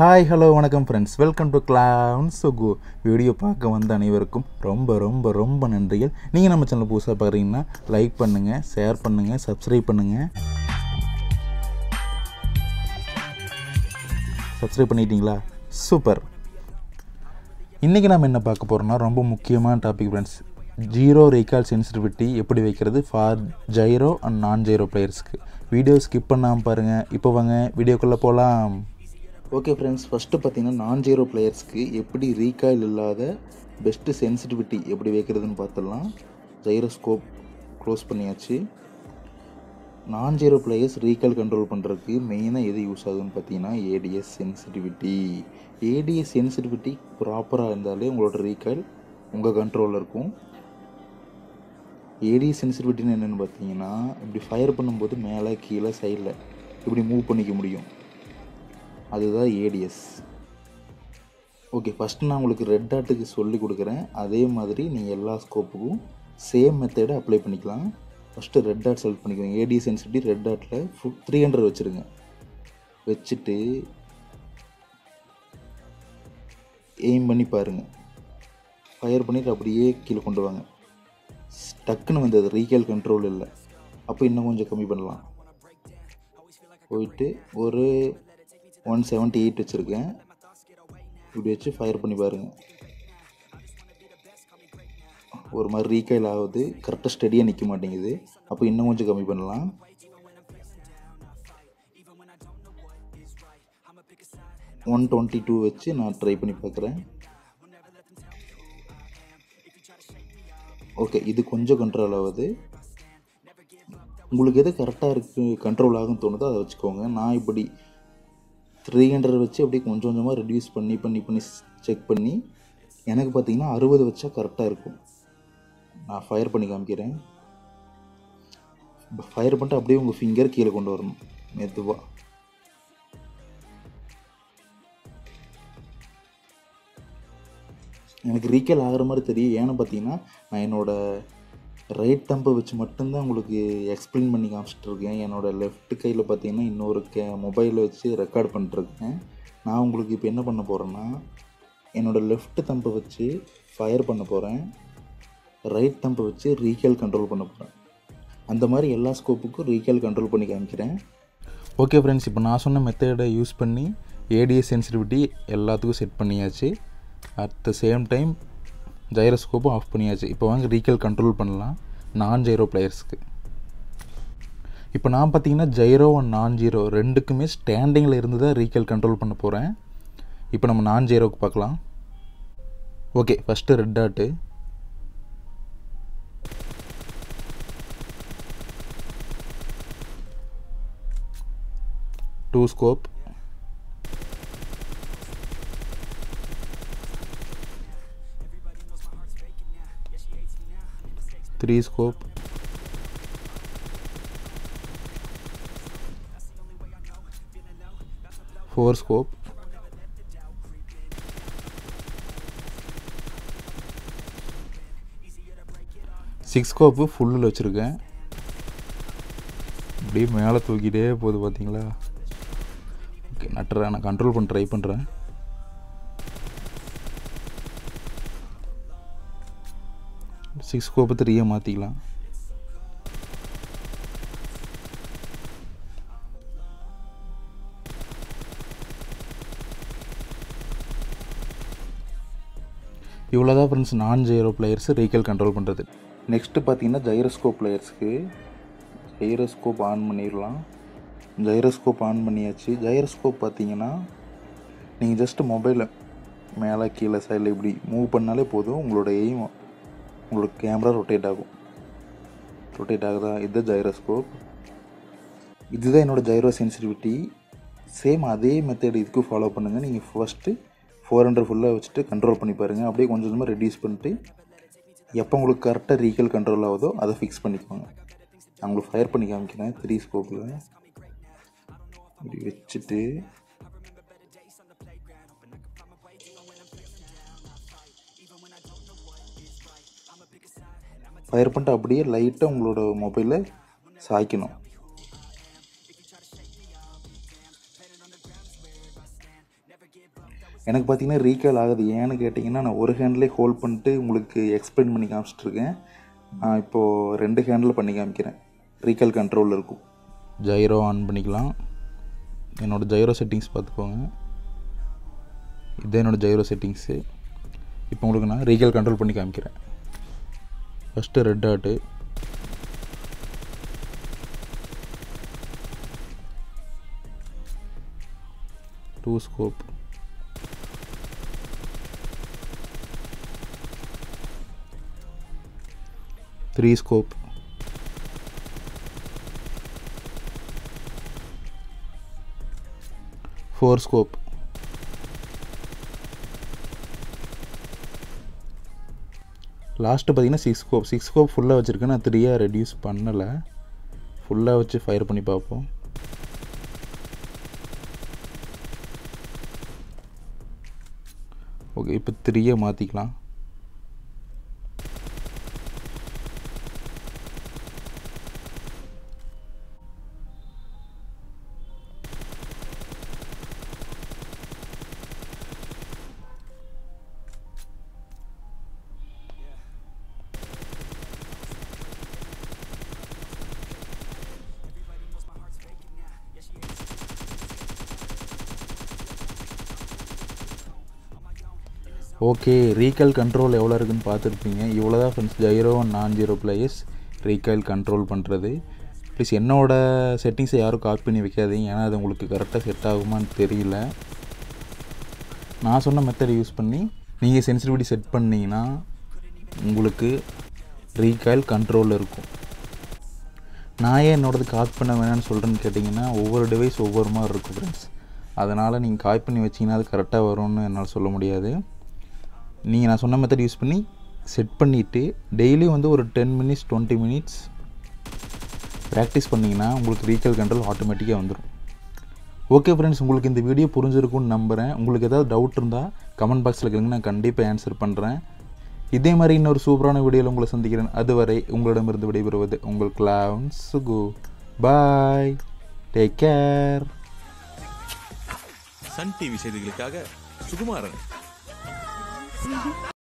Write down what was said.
Hi hello வணக்கம் friends welcome to clan Sugu video பார்க்க வந்த அனைவருக்கும் ரொம்ப ரொம்ப ரொம்ப நன்றிகள் நீங்கள் நம்ம சேனல் புதுசாக பார்க்குறீங்கன்னா லைக் பண்ணுங்கள் ஷேர் பண்ணுங்கள் சப்ஸ்கிரைப் பண்ணுங்கள் சப்ஸ்கிரைப் பண்ணிட்டீங்களா சூப்பர் இன்றைக்கி நம்ம என்ன பார்க்க போகிறோம்னா ரொம்ப முக்கியமான topic friends gyro recoil sensitivity எப்படி வைக்கிறது for gyro and non gyro பிளேயர்ஸ்க்கு video skip பண்ணாமல் பாருங்கள் இப்போ வாங்க வீடியோக்குள்ளே போகலாம் ஓகே ஃப்ரெண்ட்ஸ் ஃபஸ்ட்டு பார்த்தீங்கன்னா நான் ஜீரோ பிளேயர்ஸ்க்கு எப்படி ரீகாயில் இல்லாத பெஸ்ட்டு சென்சிட்டிவிட்டி எப்படி வைக்கிறதுன்னு பார்த்துடலாம் ஜைரோஸ்கோப் க்ளோஸ் பண்ணியாச்சு நான் ஜீரோ பிளேயர்ஸ் ரீகால் கண்ட்ரோல் பண்ணுறதுக்கு மெயினாக எது யூஸ் ஆகுதுன்னு பார்த்தீங்கன்னா ஏடிஎஸ் சென்சிட்டிவிட்டி ஏடிஎஸ் சென்சிட்டிவிட்டி ப்ராப்பராக இருந்தாலே உங்களோட ரீகால் உங்கள் கண்ட்ரோலில் இருக்கும் ஏடிஎஸ் சென்சிட்டிவிட்டின்னு என்னென்னு பார்த்தீங்கன்னா இப்படி ஃபயர் பண்ணும்போது மேலே கீழே சைடில் இப்படி மூவ் பண்ணிக்க முடியும் அதுதான் ஏடிஎஸ் ஓகே ஃபஸ்ட்டு நான் உங்களுக்கு ரெட் டாட்டுக்கு சொல்லி கொடுக்குறேன் அதே மாதிரி நீங்கள் எல்லா ஸ்கோப்புக்கும் சேம் மெத்தடை அப்ளை பண்ணிக்கலாம் ஃபஸ்ட்டு ரெட் டாட் செலக்ட் பண்ணிக்கிறேன் ஏடிஎஸ் சென்சிட்டி ரெட் டாட்டில் த்ரீ ஹண்ட்ரட் வச்சுருங்க வச்சுட்டு எய்ம் பண்ணி பாருங்கள் ஃபயர் பண்ணிவிட்டு அப்படியே கீழே கொண்டு வாங்க டக்குன்னு வந்தது ரீகேல் கண்ட்ரோல் இல்லை அப்போ இன்னும் கொஞ்சம் கம்மி பண்ணலாம் போயிட்டு ஒரு ஒன் செவன்ட்டி எயிட் வச்சுருக்கேன் இப்படி வச்சு ஃபயர் பண்ணி பாருங்கள் ஒரு மாதிரி ரீகைல் ஆகுது கரெக்டாக ஸ்டடியாக நிற்க மாட்டேங்குது அப்போ இன்னும் கொஞ்சம் கம்மி பண்ணலாம் ஒன் டுவெண்ட்டி டூ வச்சு நான் ட்ரை பண்ணி பார்க்குறேன் ஓகே இது கொஞ்சம் கண்ட்ரோல் ஆகுது உங்களுக்கு எது கரெக்டாக இருக்குது கண்ட்ரோல் ஆகும்னு தோணுதோ அதை வச்சுக்கோங்க நான் இப்படி த்ரீ ஹண்ட்ரட் வச்சு அப்படியே கொஞ்சம் கொஞ்சமாக ரெடியூஸ் பண்ணி பண்ணி பண்ணி செக் பண்ணி எனக்கு பார்த்திங்கன்னா அறுபது வச்சா கரெக்டாக இருக்கும் நான் ஃபயர் பண்ணி காமிக்கிறேன் ஃபயர் பண்ணிட்டு அப்படியே உங்கள் ஃபிங்கர் கீழே கொண்டு வரணும் மெதுவாக எனக்கு ரீக்கல் ஆகிற மாதிரி தெரியும் ஏன்னு பார்த்தீங்கன்னா நான் என்னோடய ரைட் தம்பை வச்சு மட்டும்தான் உங்களுக்கு எக்ஸ்பிளைன் பண்ணி காமிச்சிட்ருக்கேன் என்னோடய லெஃப்ட் கையில் பார்த்தீங்கன்னா இன்னொரு கே மொபைலை வச்சு ரெக்கார்ட் பண்ணிட்டுருக்கேன் நான் உங்களுக்கு இப்போ என்ன பண்ண போகிறேன்னா என்னோடய லெஃப்ட் தம்பை வச்சு ஃபயர் பண்ண போகிறேன் ரைட் தம்பை வச்சு ரீகேல் கண்ட்ரோல் பண்ண போகிறேன் அந்த மாதிரி எல்லா ஸ்கோப்புக்கும் ரீகேல் கண்ட்ரோல் பண்ணி காமிக்கிறேன் ஓகே ஃப்ரெண்ட்ஸ் இப்போ நான் சொன்ன மெத்தடை யூஸ் பண்ணி ஏடிஎஸ் சென்சிட்டிவிட்டி எல்லாத்துக்கும் செட் பண்ணியாச்சு அட் த சேம் டைம் ஜைரோஸ்கோப்பும் ஆஃப் பண்ணியாச்சு இப்போ வாங்க ரீகல் கண்ட்ரோல் பண்ணலாம் நான் ஜைரோ பிளேயர்ஸ்க்கு இப்போ நான் பார்த்தீங்கன்னா ஜைரோ அண்ட் நான் ஜீரோ ரெண்டுக்குமே ஸ்டாண்டிங்கில் இருந்து தான் ரீகல் கண்ட்ரோல் பண்ண போகிறேன் இப்போ நம்ம நான் ஜீரோவுக்கு பார்க்கலாம் okay first red dot two scope 3 scope. Four scope. Six scope ஃபுல்லில் வச்சுருக்கேன் அப்படியே மேலே தூக்கிட்டே போகுது பார்த்தீங்களா ஓகே நட்டுறேன் நான் கண்ட்ரோல் பண்ண ட்ரை பண்ணுறேன் சிக்ஸ் கோப்பை த்ரீயை மாற்றிக்கலாம் இவ்வளோ தான் friends non gyro players recoil control பண்ணுறது நெக்ஸ்ட்டு பார்த்தீங்கன்னா ஜைரோஸ்கோப் பிளேயர்ஸ்க்கு ஜைரோஸ்கோப் ஆன் பண்ணிடலாம் ஜைரோஸ்கோப் ஆன் பண்ணியாச்சு ஜைரோஸ்கோப் பார்த்தீங்கன்னா நீங்கள் ஜஸ்ட்டு மொபைலை மேலே கீழே சைடில் இப்படி மூவ் பண்ணாலே போதும் உங்களோட எய்ம் உங்களுக்கு கேமரா ரொட்டேட் ஆகும் ரொட்டேட் ஆகுதா இது ஜைரோஸ்கோப் இதுதான் என்னோடய ஜைரோ சென்சிட்டிவிட்டி சேம் அதே மெத்தட் இதுக்கும் ஃபாலோ பண்ணுங்கள் நீங்கள் ஃபஸ்ட்டு ஃபோர் ஹண்ட்ரட் ஃபுல்லாக வச்சுட்டு கண்ட்ரோல் பண்ணி பாருங்கள் அப்படியே கொஞ்சம் கொஞ்சமாக ரெடியூஸ் பண்ணிட்டு எப்போ உங்களுக்கு கரெக்டாக ரீகல் கண்ட்ரோல் ஆகுதோ அதை ஃபிக்ஸ் பண்ணிக்கோங்க நான் உங்களுக்கு ஃபயர் பண்ணி காமிக்கிறேன் த்ரீ ஸ்கோப்பில் இப்படி வச்சுட்டு ஃபயர் பண்ணிட்டு அப்படியே லைட்டாக உங்களோட மொபைலை சாய்க்கணும் எனக்கு பார்த்திங்கன்னா ரீகால் ஆகுது ஏன்னு கேட்டிங்கன்னா நான் ஒரு ஹேண்ட்லேயே ஹோல்ட் பண்ணிட்டு உங்களுக்கு எக்ஸ்பிளைன் பண்ணி காமிச்சிட்ருக்கேன் நான் இப்போது ரெண்டு ஹேண்டில் பண்ணி காமிக்கிறேன் ரீகால் கண்ட்ரோலில் இருக்கும் ஜைரோ ஆன் பண்ணிக்கலாம் என்னோடய ஜைரோ செட்டிங்ஸ் பார்த்துக்கோங்க இதுதான் என்னோடய ஜைரோ செட்டிங்ஸு இப்போ உங்களுக்கு நான் ரீகால் கண்ட்ரோல் பண்ணி காமிக்கிறேன் First red dot. Two scope. Three scope. Four scope. Last பார்த்தீங்கன்னா சிக்ஸ் கோப் சிக்ஸ் கோப் ஃபுல்லாக வச்சுருக்கேன் நான் த்ரீயாக ரெடியூஸ் பண்ணலை ஃபுல்லாக வச்சு ஃபயர் பண்ணி பார்ப்போம் ஓகே இப்போ த்ரீயை மாற்றிக்கலாம் ஓகே ரீகல் கண்ட்ரோல் எவ்வளோ இருக்குதுன்னு பார்த்துருப்பீங்க இவ்வளோ தான் ஃப்ரெண்ட்ஸ் ஜைரோ நான் ஜீரோ பிளேயர்ஸ் ரீகல் கண்ட்ரோல் பண்ணுறது ப்ளீஸ் என்னோடய செட்டிங்ஸை யாரும் காப்பி பண்ணி வைக்காதீங்க ஏன்னா அது உங்களுக்கு கரெக்டாக செட் ஆகுமான்னு தெரியல நான் சொன்ன மெத்தட் யூஸ் பண்ணி நீங்கள் சென்சிட்டிவிட்டி செட் பண்ணிங்கன்னா உங்களுக்கு ரீகாயில் கண்ட்ரோல் இருக்கும் நான் ஏன் என்னோடது காப்பி பண்ண வேணாம்னு சொல்கிறேன்னு கேட்டிங்கன்னா ஒவ்வொரு டிவைஸ் ஒவ்வொரு மாதிரி இருக்கும் ஃப்ரெண்ட்ஸ் அதனால் நீங்கள் காப்பி பண்ணி வச்சிங்கன்னா அது கரெக்டாக வரும்னு என்னால் சொல்ல முடியாது நீங்கள் நான் சொன்ன மெத்தட் யூஸ் பண்ணி செட் பண்ணிவிட்டு டெய்லியும் வந்து ஒரு ten minutes twenty minutes practice பண்ணிங்கன்னா உங்களுக்கு ரீச்சல் கண்ட்ரோல் ஆட்டோமேட்டிக்காக வந்துடும் ஓகே ஃப்ரெண்ட்ஸ் உங்களுக்கு இந்த வீடியோ புரிஞ்சிருக்கும்னு நம்புகிறேன் உங்களுக்கு ஏதாவது டவுட் இருந்தால் கமெண்ட் பாக்ஸில் கேளுங்க நான் கண்டிப்பாக ஆன்சர் பண்ணுறேன் இதே மாதிரி இன்னொரு சூப்பரான வீடியோவில் உங்களை சந்திக்கிறேன் அதுவரை உங்களிடமிருந்து விடைபெறுவது உங்கள் கிளவுன்ஸ் கோ bye take care Sun TV செய்திகளுக்காக சுகுமாரன் 啊。